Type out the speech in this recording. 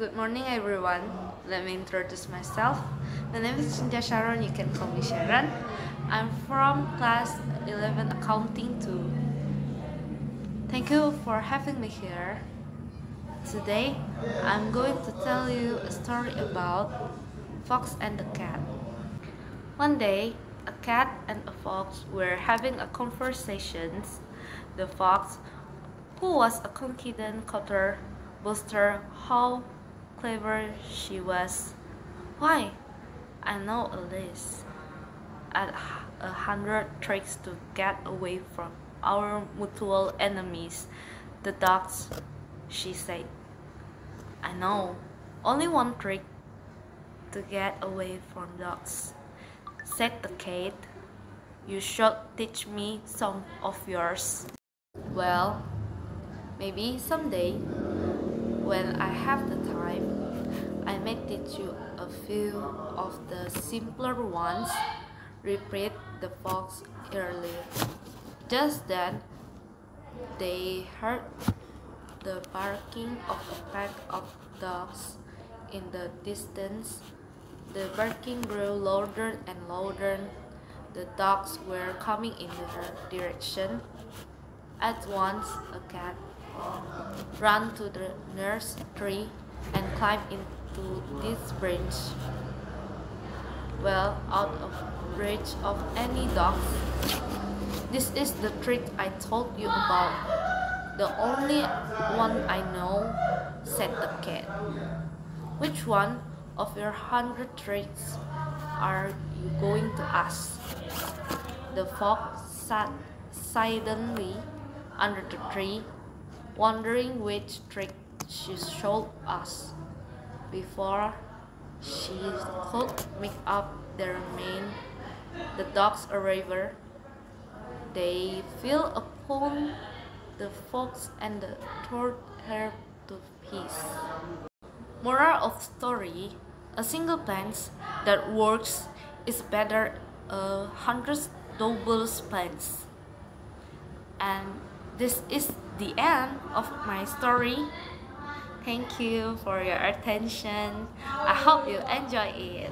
Good morning everyone. Let me introduce myself. My name is Cynthia Sharon. You can call me Sharon. I'm from class 11 accounting 2. Thank you for having me here. Today, I'm going to tell you a story about Fox and the Cat. One day, a cat and a fox were having a conversation. The fox, who was a confident cutter, boasted how clever she was. Why, I know a list at a hundred tricks to get away from our mutual enemies, the dogs, she said. I know only one trick to get away from dogs, said the cat. You should teach me some of yours. Well, maybe someday when I have the time, I may teach you a few of the simpler ones. Repeat the fox earlier. Just then, they heard the barking of a pack of dogs in the distance. The barking grew louder and louder. The dogs were coming in their direction. At once, a cat ran to the nearest tree and climb into this branch. Well out of reach of any dogs. This is the trick I told you about. The only one I know, said the cat. Which one of your hundred tricks are you going to ask? The fox sat silently under the tree wondering which trick she showed us before she could make up their mind. The dogs arrive. They fell upon the fox and tore her to pieces. Moral of story: A single plan that works is better a hundred double plans. And this is the end of my story. Thank you for your attention. I hope you enjoy it.